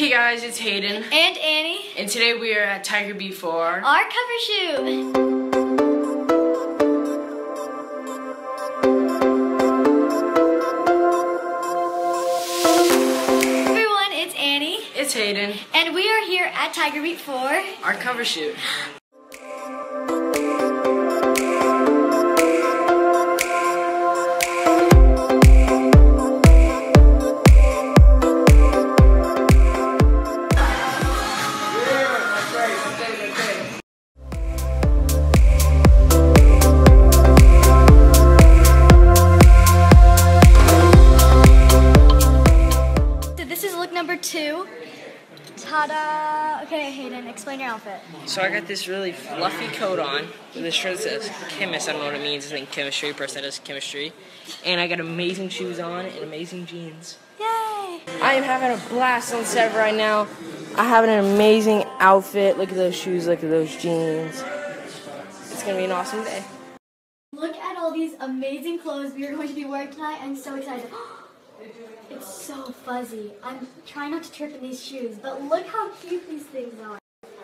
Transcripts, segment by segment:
Hey guys, it's Hayden, And Annie, and today we are at Tiger Beat for our cover shoot. Everyone, it's Annie, It's Hayden, and we are here at Tiger Beat for our cover shoot. Two. Ta-da! Okay, Hayden, explain your outfit. So I got this really fluffy coat on. This shirt says chemist. I don't know what it means. It's in chemistry. Person that does chemistry. And I got amazing shoes on and amazing jeans. Yay! I am having a blast on set right now. I have an amazing outfit. Look at those shoes. Look at those jeans. It's gonna be an awesome day. Look at all these amazing clothes we are going to be wearing tonight. I'm so excited. It's so fuzzy. I'm trying not to trip in these shoes, but look how cute these things are.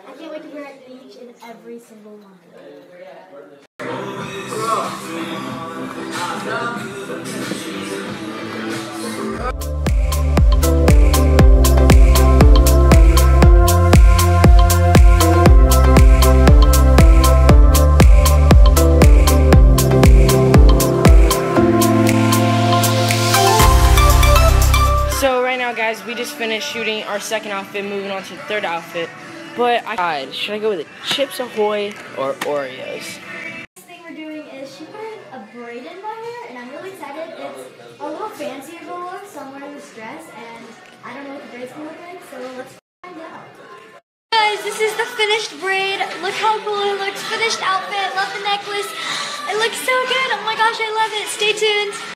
I can't wait to wear each and every single one. Guys, we just finished shooting our second outfit, moving on to the third outfit. But I God, should I go with the Chips Ahoy or Oreos? Next thing we're doing is she put a braid in my hair, and I'm really excited. It's a little fancier of a look, so I'm wearing this dress, and I don't know what the braid's gonna look like, so let's find out. Guys, this is the finished braid. Look how cool it looks. Finished outfit. Love the necklace. It looks so good. Oh my gosh, I love it. Stay tuned.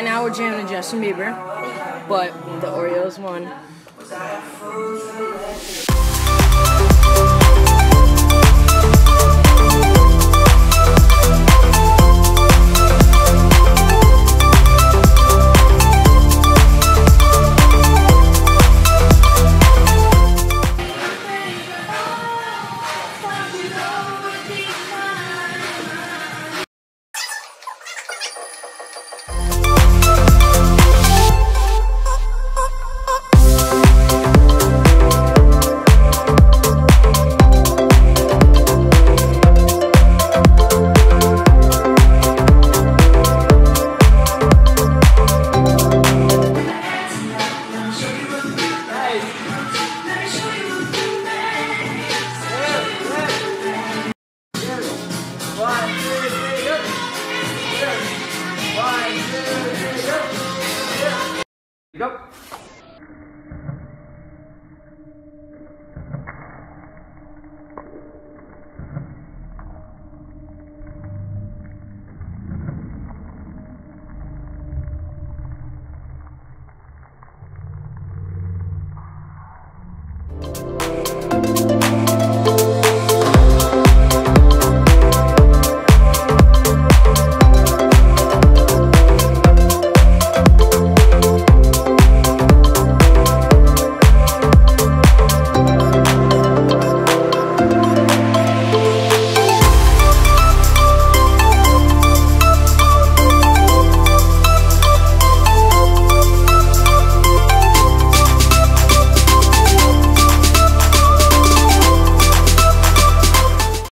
Right now we're jamming Justin Bieber, but the Oreos won. Go.